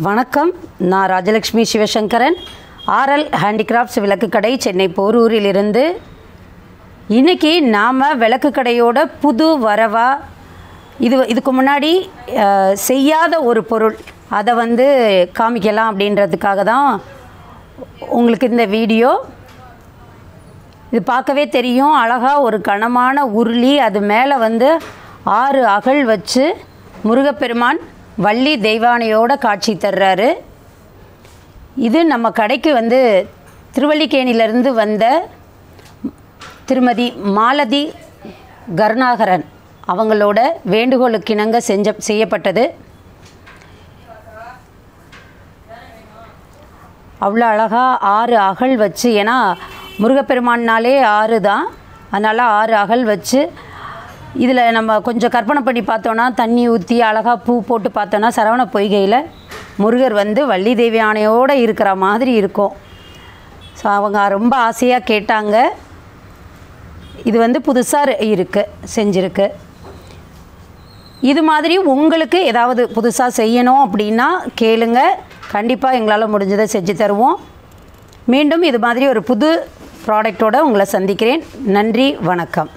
வணக்கம். நான் Rajalakshmi Sivasankaran. RL handicrafts விளக்கு கடை சென்னை போரூரிலிருந்து. இன்றைக்கி நாம் விளக்கு கடையோட புது வரவா இது இதுக்கு முன்னாடி செய்யாத ஒரு பொருள் அதை வந்து காமிக்கலாம் அப்படின்றதுக்காக தான் உங்களுக்கு இந்த வீடியோ. இது பார்க்கவே தெரியும். அழகாக ஒரு கனமான உருளி அது மேலே வந்து ஆறு அகல் வச்சு முருகப்பெருமான் வள்ளி தெய்வானையோட காட்சி தர்றாரு. இது நம்ம கடைக்கு வந்து திருவல்லிக்கேணியிலேருந்து வந்த திருமதி மாலதி கருணாகரன் அவங்களோட வேண்டுகோளுக்கிணங்க செஞ்ச செய்யப்பட்டது. அவ்வளோ அழகாக ஆறு அகல் வச்சு ஏன்னா முருகப்பெருமான்னாலே ஆறு தான் அதனால் ஆறு அகல் வச்சு இதில் நம்ம கொஞ்சம் கற்பனை பண்ணி பார்த்தோன்னா தண்ணி ஊற்றி அழகாக பூ போட்டு பார்த்தோன்னா சரவண பொய்கையில் முருகர் வந்து வள்ளி தேவி ஆணையோடு இருக்கிற மாதிரி இருக்கும். ஸோ அவங்க ரொம்ப ஆசையாக கேட்டாங்க. இது வந்து புதுசாக இருக்குது செஞ்சுருக்கு. இது மாதிரி உங்களுக்கு ஏதாவது புதுசாக செய்யணும் அப்படின்னா கேளுங்க. கண்டிப்பாக எங்களால் முடிஞ்சதை செஞ்சு தருவோம். மீண்டும் இது மாதிரி ஒரு புது ப்ராடக்டோடு உங்களை சந்திக்கிறேன். நன்றி வணக்கம்.